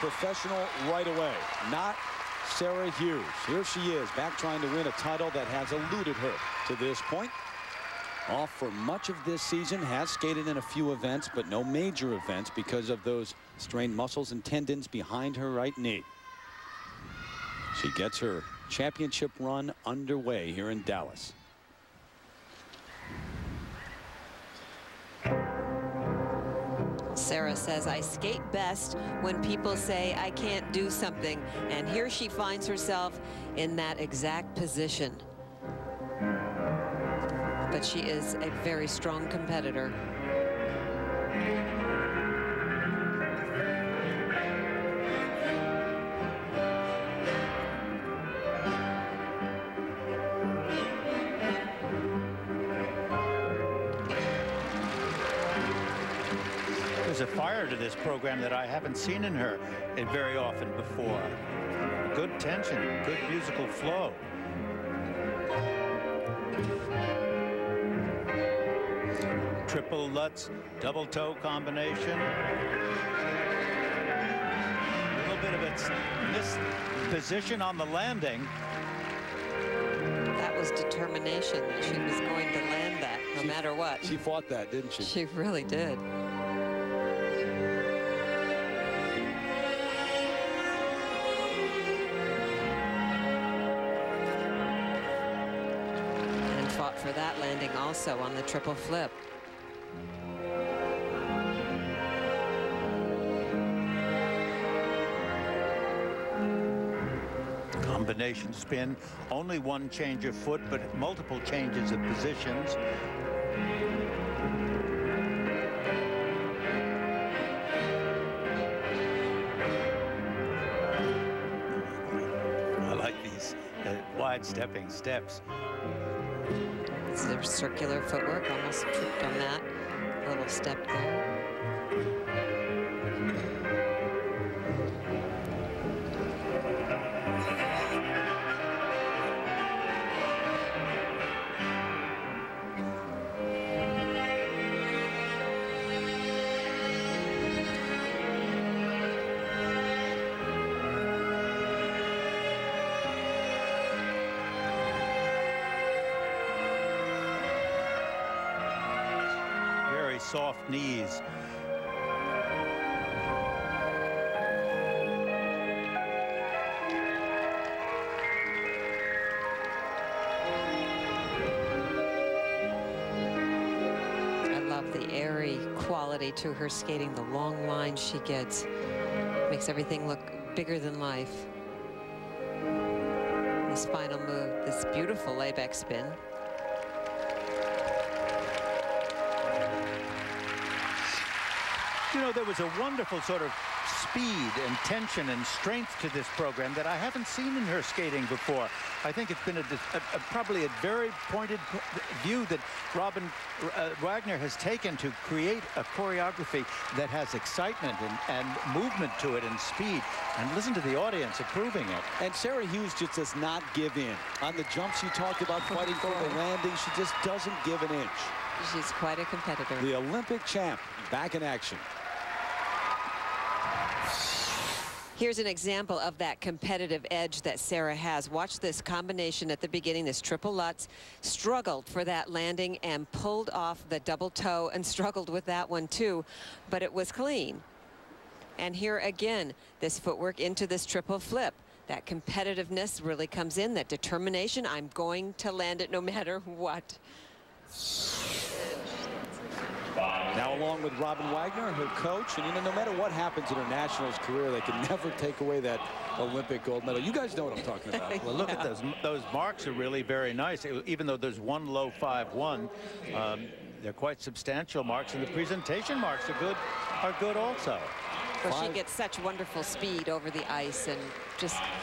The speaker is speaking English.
professional right away. Not Sarah Hughes. Here she is back trying to win a title that has eluded her to this point. Off for much of this season, has skated in a few events, but no major events because of those strained muscles and tendons behind her right knee. She gets her championship run underway here in Dallas. Sarah says, I skate best when people say I can't do something. And here she finds herself in that exact position. But she is a very strong competitor. There's a fire to this program that I haven't seen in her very often before. Good tension, good musical flow. Triple Lutz, double toe combination. A little bit of its missed position on the landing. That was determination that she was going to land that no She- matter what. She fought that, didn't she? She really did. For that landing also on the triple flip. Combination spin, only one change of foot, but multiple changes of positions. I like these uh, wide stepping steps. Their circular footwork, almost tripped on that little step there. Soft knees. I love the airy quality to her skating, the long lines she gets. Makes everything look bigger than life. This final move, this beautiful layback spin. Know, there was a wonderful sort of speed and tension and strength to this program that I haven't seen in her skating before. I think it's been a, a, a probably a very pointed view that Robin uh, Wagner has taken to create a choreography that has excitement and, and movement to it and speed. And listen to the audience approving it. And Sarah Hughes just does not give in. On the jumps you talked about fighting for the landing, she just doesn't give an inch. She's quite a competitor. The Olympic champ back in action. Here's an example of that competitive edge that Sarah has. Watch this combination at the beginning, this triple Lutz. Struggled for that landing and pulled off the double toe and struggled with that one too, but it was clean. And here again, this footwork into this triple flip. That competitiveness really comes in, that determination. I'm going to land it no matter what. Now along with Robin Wagner, her coach, and you know, no matter what happens in her nationals career, they can never take away that Olympic gold medal. You guys know what I'm talking about. Well, look at those. Those marks are really very nice. Even though there's one low 5-1, um, they're quite substantial marks, and the presentation marks are good. Are good also. Well, she gets such wonderful speed over the ice and just